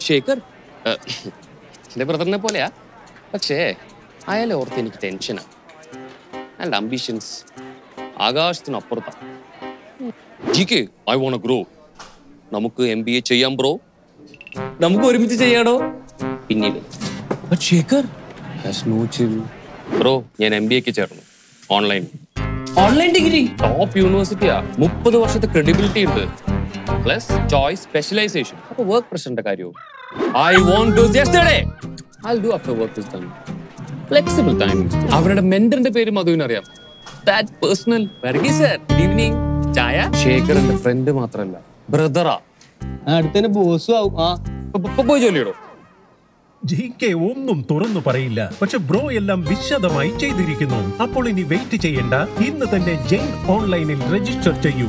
ശേഖർ എന്റെ എന്റെ ബ്രദറിനെ പോലെയാ. പക്ഷേ അയാളെ ഓർത്ത് എനിക്ക് ടെൻഷനാ. അല്ല ambitions ആകാശത്തിനപ്പുറത്താണ് G K I want grow നമുക്ക് എം ബി എ ചെയ്യാം ബ്രോ. നമുക്ക് ഒരുമിച്ച് ചെയ്യാടോ? പിന്നീട്. ശേഖർ. ബ്രോ ഞാൻ എം ബി എക്ക് ചേർന്നു. ഓൺലൈൻ ഓൺലൈൻ ഡിഗ്രി ടോപ്പ് യൂണിവേഴ്സിറ്റിയാ മുപ്പത് വർഷത്തെ ക്രെഡിബിലിറ്റി ഉണ്ട്. പ്ലസ് ചോയ്സ് സ്പെഷ്യലൈസേഷൻ അപ്പൊ വർക്ക് പ്രഷറിന്റെ കാര്യവും. I want do yesterday I do after work is done flexible time അവരുടെ മെന്ററിന്റെ പേര് മധുവിന് അറിയാം. ദാറ്റ് പേഴ്സണൽ വെർഗി സർ ഈവനിങ് ചായ? ശേഖറിന്റെ ഫ്രണ്ട് മാത്രമല്ല ബ്രദറാ അടുത്തന്നെ ബോസും ആവും. ആ. പോയി ജോലിയിടും ജി കെ ഒന്നും തുറന്നു പറയില്ല. പക്ഷെ ബ്രോ എല്ലാം വിശദമായി ചെയ്തിരിക്കുന്നു. അപ്പോൾ ഇനി വെയിറ്റ് ചെയ്യേണ്ട. ഇന്ന് തന്നെ ജെയിൻ ഓൺലൈനിൽ രജിസ്റ്റർ ചെയ്യൂ.